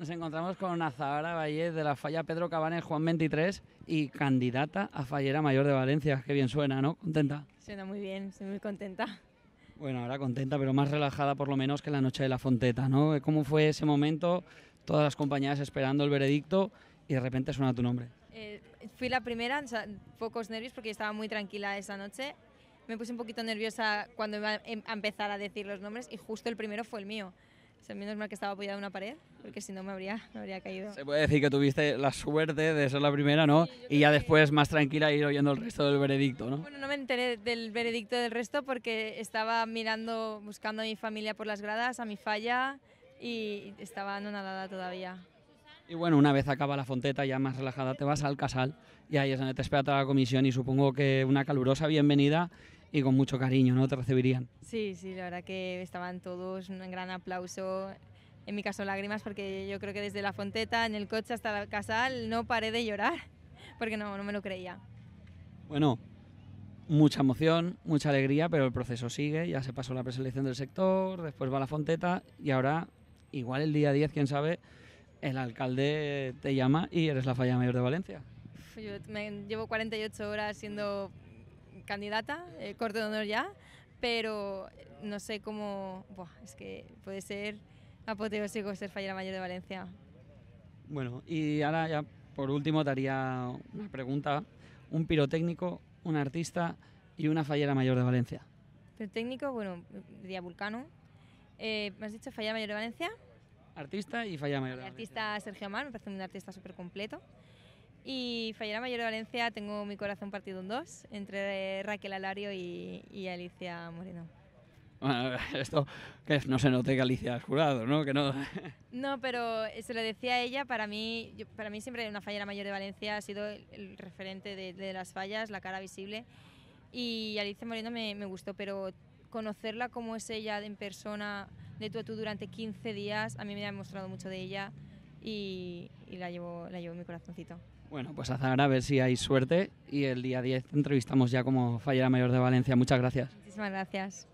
Nos encontramos con Azahara Valle de la Falla Pedro Cabanes Juan 23 y candidata a Fallera Mayor de Valencia. Qué bien suena, ¿no? ¿Contenta? Suena muy bien, estoy muy contenta. Bueno, ahora contenta, pero más relajada por lo menos que la noche de la Fonteta, ¿no? ¿Cómo fue ese momento? Todas las compañías esperando el veredicto y de repente suena tu nombre. Eh, fui la primera, o sea, pocos nervios porque estaba muy tranquila esa noche. Me puse un poquito nerviosa cuando iba a em- empezar a decir los nombres y justo el primero fue el mío. O sea, menos mal que estaba apoyada en una pared, porque si no me habría, me habría caído. Se puede decir que tuviste la suerte de ser la primera, ¿no? Sí, y ya después más tranquila ir oyendo el resto del veredicto, ¿no? Bueno, no me enteré del veredicto del resto porque estaba mirando, buscando a mi familia por las gradas, a mi falla y estaba anonadada todavía. Y bueno, una vez acaba la fonteta ya más relajada, te vas al casal y ahí es donde te espera toda la comisión y supongo que una calurosa bienvenida y con mucho cariño, ¿no? Te recibirían. Sí, sí, la verdad que estaban todos, un gran aplauso. En mi caso lágrimas porque yo creo que desde la fonteta, en el coche hasta el casal, no paré de llorar porque no, no me lo creía. Bueno, mucha emoción, mucha alegría, pero el proceso sigue, ya se pasó la preselección del sector, después va la fonteta y ahora, igual el día 10, quién sabe, el alcalde te llama y eres la falla mayor de Valencia. Yo me- llevo 48 horas siendo candidata, eh, corte de honor ya, pero no sé cómo... buah, es que puede ser apoteósico ser fallera mayor de Valencia. Bueno, y ahora ya por último te haría una pregunta. Un pirotécnico, un artista y una fallera mayor de Valencia. Pero técnico, bueno, diría Vulcano. Eh, ¿Me has dicho fallera mayor de Valencia? Artista y fallera mayor de Valencia. artista Sergio Amar, me parece un artista súper completo. Y Fallera Mayor de Valencia tengo mi corazón partido en dos, entre Raquel Alario y, y Alicia Moreno. Bueno, esto que no se note que Alicia es jurado, ¿no? Que no. No, pero se lo decía a ella, para mí, yo- para mí siempre una Fallera Mayor de Valencia ha sido el, el referente de, de las fallas, la cara visible. Y Alicia Moreno me, me gustó, pero conocerla como es ella en persona, de tú a tú durante 15 días, a mí me ha mostrado mucho de ella y, y la, llevo, la llevo en mi corazoncito. Bueno, pues a Zahara a ver si hay suerte y el día 10 te entrevistamos ya como fallera mayor de Valencia. Muchas gracias. Muchísimas gracias.